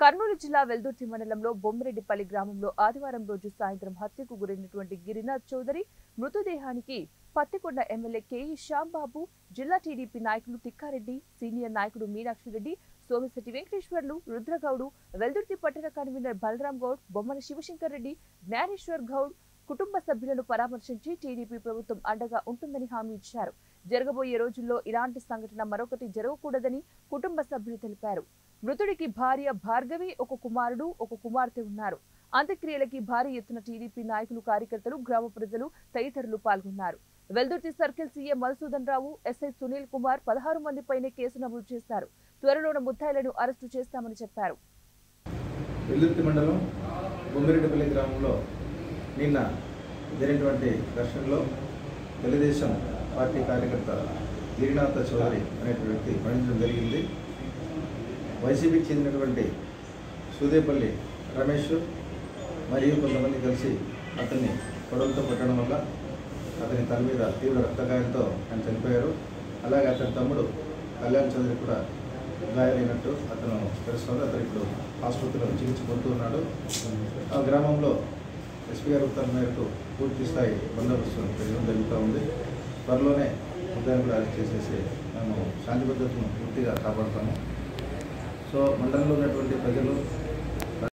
కర్నూలు జిల్లా వెల్దుర్తి మండలంలో బొమ్మిరెడ్డిపల్లి గ్రామంలో ఆదివారం రోజు సాయంత్రం హత్యకు గురైనటువంటి గిరినాథ్ చౌదరి మృతదేహానికి పత్తికొండ ఎమ్మెల్యే కేఈ శ్యాంబాబు జిల్లా టీడీపీ నాయకులు తిక్కారెడ్డి సీనియర్ నాయకుడు మీనాక్షిరెడ్డి సోమిశెట్టి వెంకటేశ్వర్లు రుద్రగౌడు వెల్దుర్తి పట్టణ కన్వీనర్ బలరాం గౌడ్ బొమ్మల శివశంకర్ రెడ్డి జ్ఞానేశ్వర్ గౌడ్ కుటుంబ సభ్యులను పరామర్శించి టీడీపీ ప్రభుత్వం అండగా ఉంటుందని హామీ ఇచ్చారు. జరగబోయే రోజుల్లో ఇలాంటి సంఘటన మరొకటి జరగకూడదని కుటుంబ సభ్యులు తెలిపారు. మృతుడికి భార్య భార్గవి ఒక కుమారుడు ఒక కుమార్తె ఉన్నారు. అంత్యక్రియలకి భారీ ఎత్తున టీడీపీ నాయకులు కార్యకర్తలు గ్రామ ప్రజలు తదితరులు పాల్గొన్నారు. Veldurthi circle CM Madhusudan Rao SI Sunil Kumar పదహారు మంది పైనే కేసు నమోదు చేశారు. త్వరలోన ముద్దాయిలను అరెస్టు చేస్తామని చెప్పారు. వెల్దుర్తి మండలం బొమ్మిరెడ్డిపల్లి గ్రామంలో నిన్న జరిగినటువంటి ఘర్షణలో తెలుగుదేశం పార్టీ కార్యకర్త గిరినాథ చౌదరి అనేటువంటి వ్యక్తి మరణించడం జరిగింది. వైసీపీకి చెందినటువంటి సూదేపల్లి రమేష్ మరియు కొంతమంది కలిసి అతన్ని గొడవలతో కొట్టడం వల్ల అతని తల మీద తీవ్ర రక్తగాయంతో ఆయన చనిపోయారు. అలాగే అతని తమ్ముడు కళ్యాణ్ చౌదరి కూడా గాయాలైనట్టు అతను తెలుస్తుంది అతను ఇప్పుడు ఆసుపత్రిలో చికిత్స పొందుతూ ఉన్నాడు. ఆ గ్రామంలో ఎస్పీ గారి ఉత్తర్వు మేరకు పూర్తి స్థాయి బందోబస్తు పెట్టడం జరుగుతూ ఉంది. త్వరలోనే ఉదయం కూడా అరెస్ట్ చేసేసి మేము శాంతి భద్రతను పూర్తిగా కాపాడుతాము. సో మండలంలో ఉన్నటువంటి ప్రజలు